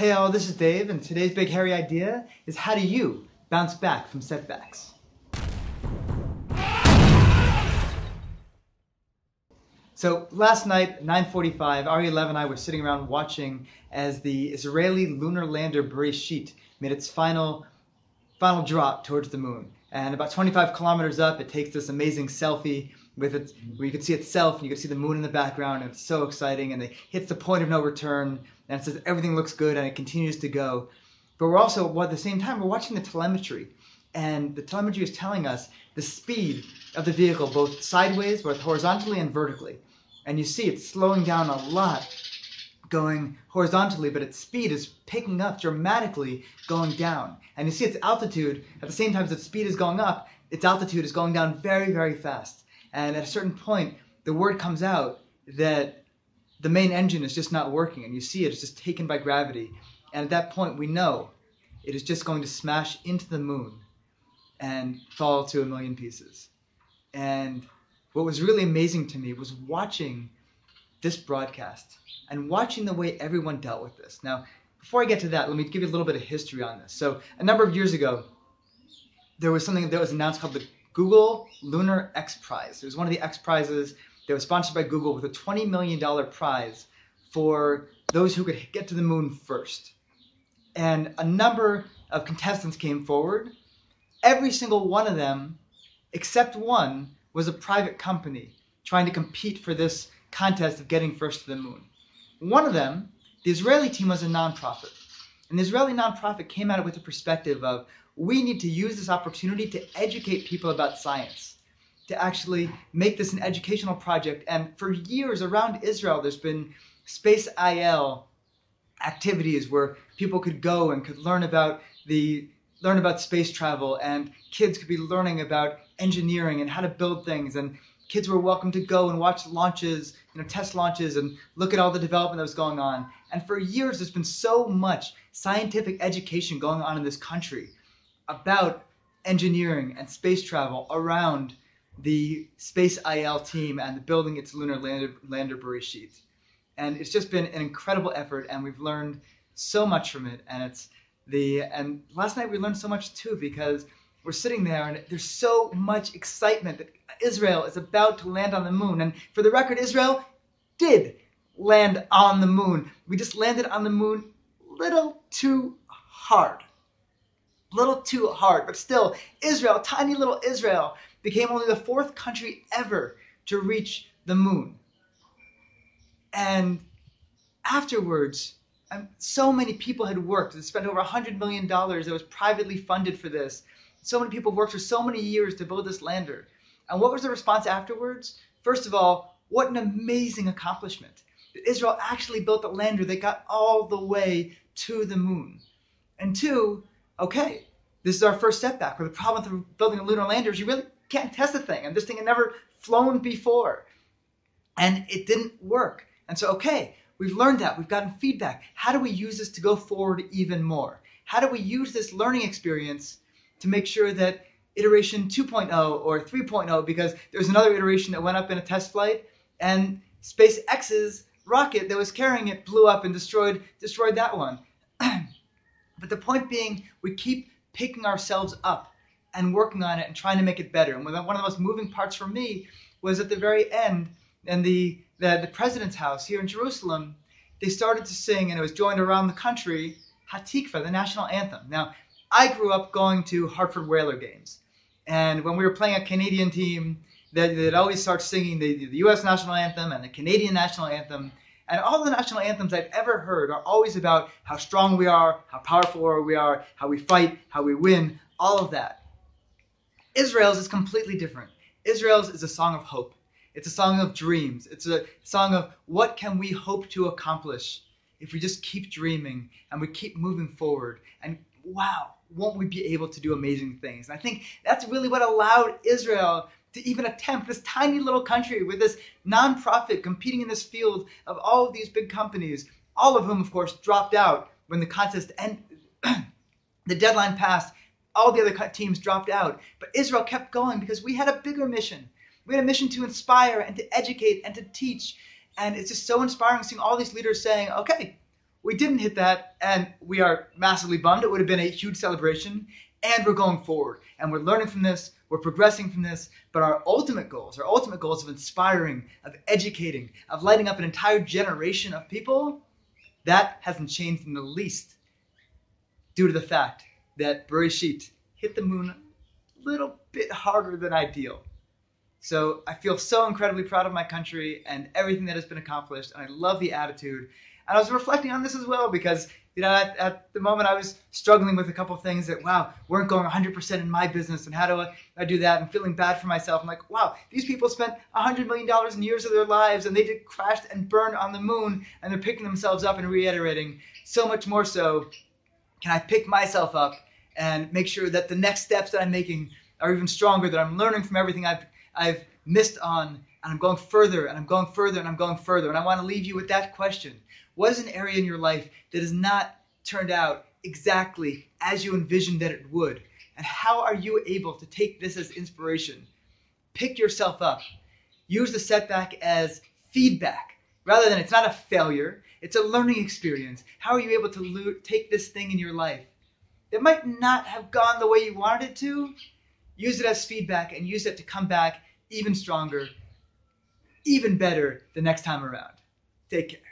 Hey all, this is Dave, and today's big hairy idea is how do you bounce back from setbacks? So last night, at 9:45, Ariel and I were sitting around watching as the Israeli lunar lander Beresheet made its final final drop towards the moon. And about 25 kilometers up, it takes this amazing selfie with it, where you can see itself and you can see the moon in the background, and it's so exciting. And it hits the point of no return, and it says everything looks good, and it continues to go. But we're also, well, at the same time, we're watching the telemetry, and the telemetry is telling us the speed of the vehicle, both sideways, both horizontally and vertically. And you see it's slowing down a lot going horizontally, but its speed is picking up dramatically going down. And you see its altitude, at the same time as its speed is going up, its altitude is going down very, very fast. And at a certain point, the word comes out that the main engine is just not working, and you see it, it's just taken by gravity. And at that point, we know it is just going to smash into the moon and fall to a million pieces. And what was really amazing to me was watching this broadcast and watching the way everyone dealt with this. Now, before I get to that, let me give you a little bit of history on this. So, a number of years ago, there was something that was announced called the Google Lunar X Prize. It was one of the X Prizes that was sponsored by Google with a $20 million prize for those who could get to the moon first. And a number of contestants came forward. Every single one of them, except one, was a private company trying to compete for this contest of getting first to the moon. One of them, the Israeli team, was a nonprofit. The Israeli nonprofit came at it with the perspective of we need to use this opportunity to educate people about science, to actually make this an educational project. And for years around Israel, there's been Space IL activities where people could go and could learn about the learn about space travel and kids could be learning about engineering and how to build things and kids were welcome to go and watch launches, you know, test launches and look at all the development that was going on. And for years there's been so much scientific education going on in this country about engineering and space travel around the Space IL team and the building its lunar lander, lander Beresheet. And it's just been an incredible effort, and we've learned so much from it. And it's the and last night we learned so much too because we're sitting there and there's so much excitement that Israel is about to land on the moon. And for the record, Israel did land on the moon. We just landed on the moon little too hard little too hard, but still, Israel, tiny little Israel, became only the fourth country ever to reach the moon. And afterwards, um, so many people had worked. They spent over $100 million that was privately funded for this. So many people have worked for so many years to build this lander. And what was the response afterwards? First of all, what an amazing accomplishment. Israel actually built a lander that got all the way to the moon. And two, okay, this is our first setback. Or the problem with building a lunar lander is you really can't test the thing, and this thing had never flown before, and it didn't work. And so, okay, we've learned that. We've gotten feedback. How do we use this to go forward even more? How do we use this learning experience to make sure that iteration 2.0 or 3.0, because there was another iteration that went up in a test flight, and SpaceX's rocket that was carrying it blew up and destroyed destroyed that one. But the point being, we keep picking ourselves up and working on it and trying to make it better. And one of the most moving parts for me was at the very end, in the, the, the president's house here in Jerusalem, they started to sing, and it was joined around the country, Hatikva, the national anthem. Now, I grew up going to Hartford Whaler games. And when we were playing a Canadian team, they'd, always start singing the, the U.S. national anthem and the Canadian national anthem. And all the national anthems I've ever heard are always about how strong we are, how powerful we are, how we fight, how we win, all of that. Israel's is completely different. Israel's is a song of hope. It's a song of dreams. It's a song of what can we hope to accomplish if we just keep dreaming and we keep moving forward. And wow, won't we be able to do amazing things? And I think that's really what allowed Israel to even attempt this tiny little country with this nonprofit competing in this field of all of these big companies, all of whom, of course, dropped out when the contest ended. the deadline passed. All the other teams dropped out. But Israel kept going because we had a bigger mission. We had a mission to inspire and to educate and to teach. And it's just so inspiring seeing all these leaders saying, okay, we didn't hit that, and we are massively bummed. It would have been a huge celebration, and we're going forward, and we're learning from this. We're progressing from this, but our ultimate goals, our ultimate goals of inspiring, of educating, of lighting up an entire generation of people, that hasn't changed in the least due to the fact that Beresheet hit the moon a little bit harder than ideal. So I feel so incredibly proud of my country and everything that has been accomplished, and I love the attitude. And I was reflecting on this as well because you know at, at the moment I was struggling with a couple of things that wow weren't going 100% in my business, and how do I, I do that? And feeling bad for myself. I'm like wow these people spent 100 million dollars in years of their lives, and they did crashed and burned on the moon, and they're picking themselves up and reiterating so much more so. Can I pick myself up and make sure that the next steps that I'm making are even stronger? That I'm learning from everything I've I've missed on, and I'm going further, and I'm going further, and I'm going further. And I want to leave you with that question. What is an area in your life that has not turned out exactly as you envisioned that it would? And how are you able to take this as inspiration? Pick yourself up. Use the setback as feedback rather than it's not a failure, it's a learning experience. How are you able to lo- take this thing in your life that might not have gone the way you wanted it to? Use it as feedback and use it to come back even stronger, even better the next time around. Take care.